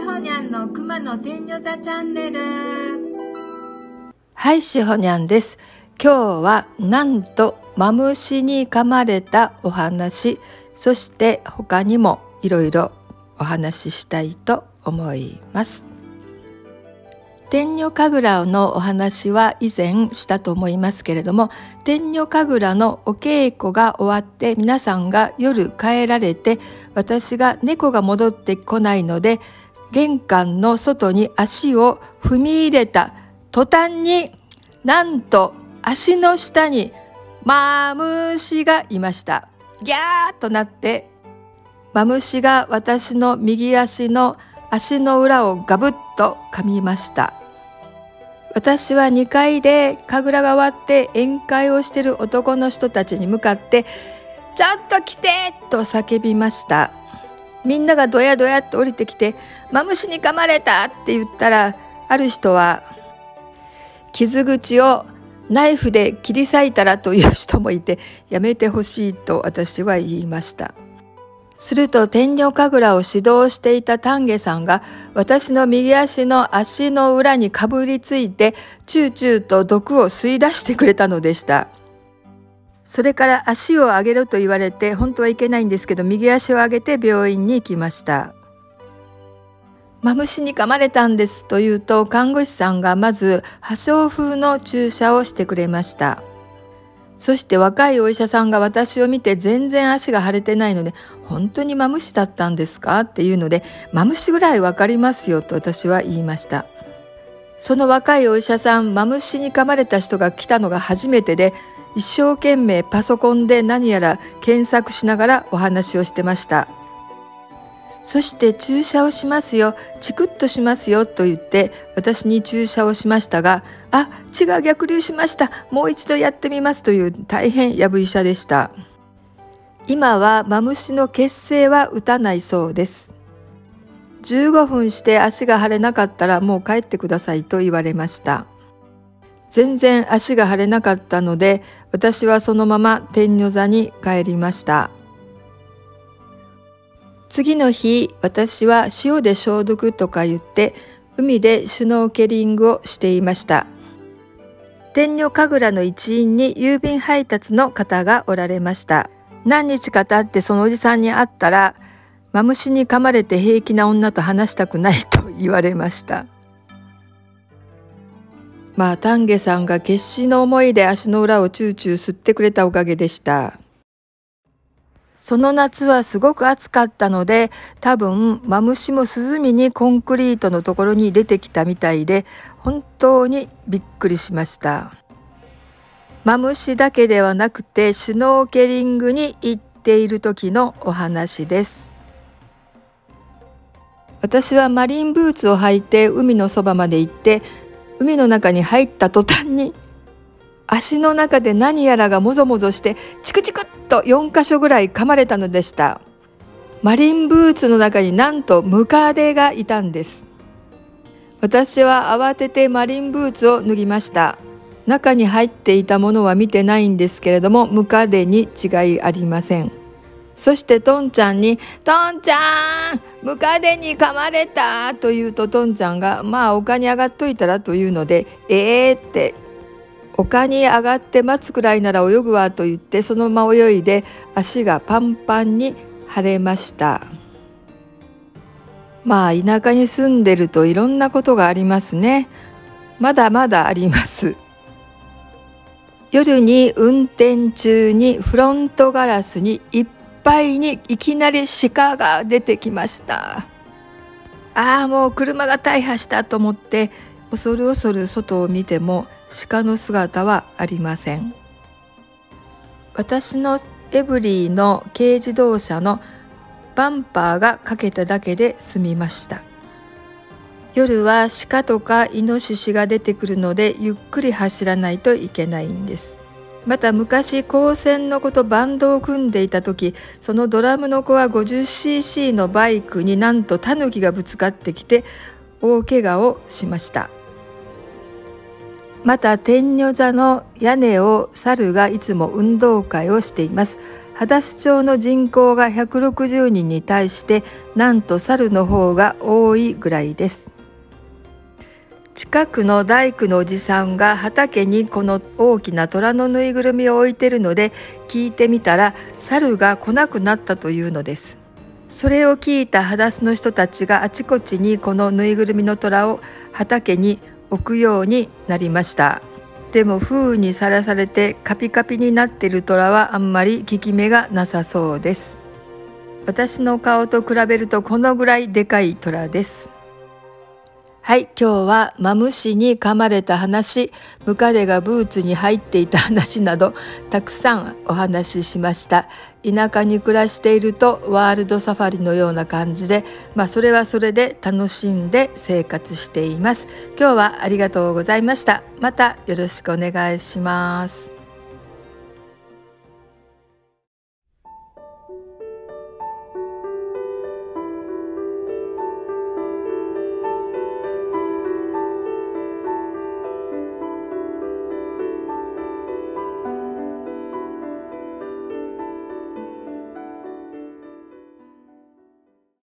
しほにゃんの熊の天女座チャンネル。はいしほにゃんです。今日はなんとマムシに噛まれたお話。そして他にもいろいろお話ししたいと思います。天女神楽のお話は以前したと思いますけれども天女神楽のお稽古が終わって皆さんが夜帰られて私が猫が戻ってこないので玄関の外に足を踏み入れた途端になんと足の下にマムシがいましたギャーとなってマムシが私の右足の足の裏をガブッと噛みました私は2階で神楽が終わって宴会をしている男の人たちに向かって「ちょっと来て!」と叫びましたみんながドヤドヤって降りてきて「マムシに噛まれた!」って言ったらある人は「傷口をナイフで切り裂いたら」という人もいてやめてほしいと私は言いました。すると天女神楽を指導していた丹下さんが私の右足の足の裏にかぶりついてチューチューと毒を吸い出してくれたのでしたそれから足を上げろと言われて本当はいけないんですけど右足を上げて病院に行きました。マムシに噛まれたんですと言うと看護師さんがまず破傷風の注射をしてくれました。そして若いお医者さんが私を見て全然足が腫れてないので本当にマムシだったんですかっていうのでマムシぐらいわかりますよと私は言いました。その若いお医者さんマムシに噛まれた人が来たのが初めてで一生懸命パソコンで何やら検索しながらお話をしてました。そして注射をしますよ。チクッとしますよ。と言って私に注射をしましたがあ血が逆流しました。もう一度やってみます。という大変やぶ医者でした。今はマムシの血清は打たないそうです。15分して足が腫れなかったらもう帰ってくださいと言われました。全然足が腫れなかったので私はそのまま天女座に帰りました。次の日私は塩で消毒とか言って海でシュノーケリングをしていました。天女神楽の一員に郵便配達の方がおられました。何日か経ってそのおじさんに会ったらマムシに噛まれて平気な女と話したくないと言われました。まあ丹下さんが決死の思いで足の裏をチューチュー吸ってくれたおかげでした。その夏はすごく暑かったので多分マムシもスズミにコンクリートのところに出てきたみたいで本当にびっくりしました。マムシだけではなくてシュノーケリングに行っている時のお話です。私はマリンブーツを履いて海のそばまで行って海の中に入った途端に足の中で何やらがもぞもぞしてチクチクっと4箇所ぐらい噛まれたのでした。マリンブーツの中になんとムカデがいたんです。私は慌ててマリンブーツを脱ぎました。中に入っていたものは見てないんですけれどもムカデに違いありません。そしてトンちゃんに「トンちゃんムカデに噛まれた!」と言うとトンちゃんが「まあ丘に上がっといたら」というので「えー」って丘に上がって待つくらいなら泳ぐわと言ってそのまま泳いで足がパンパンに腫れましたまあ田舎に住んでるといろんなことがありますねまだまだあります夜に運転中にフロントガラスにいっぱいにいきなり鹿が出てきました。ああもう車が大破したと思って恐る恐る外を見ても鹿の姿はありません。私のエブリーの軽自動車のバンパーがかけただけで済みました。夜は鹿とかイノシシが出てくるのでゆっくり走らないといけないんです。また昔高専の子とバンドを組んでいた時そのドラムの子は 50cc のバイクになんとタヌキがぶつかってきて大怪我をしました。また天女座の屋根を猿がいつも運動会をしています。秦洲町の人口が160人に対してなんと猿の方が多いぐらいです。近くの大工のおじさんが畑にこの大きな虎のぬいぐるみを置いてるので聞いてみたら猿が来なくなったというのです。それを聞いた裸足の人たちがあちこちにこのぬいぐるみの虎を畑に置くようになりました。でも風雨にさらされてカピカピになっている虎はあんまり効き目がなさそうです。私の顔と比べるとこのぐらいでかい虎です。はい今日はマムシに噛まれた話ムカデがブーツに入っていた話などたくさんお話ししました。田舎に暮らしているとワールドサファリのような感じでまあそれはそれで楽しんで生活しています。今日はありがとうございました。またよろしくお願いします。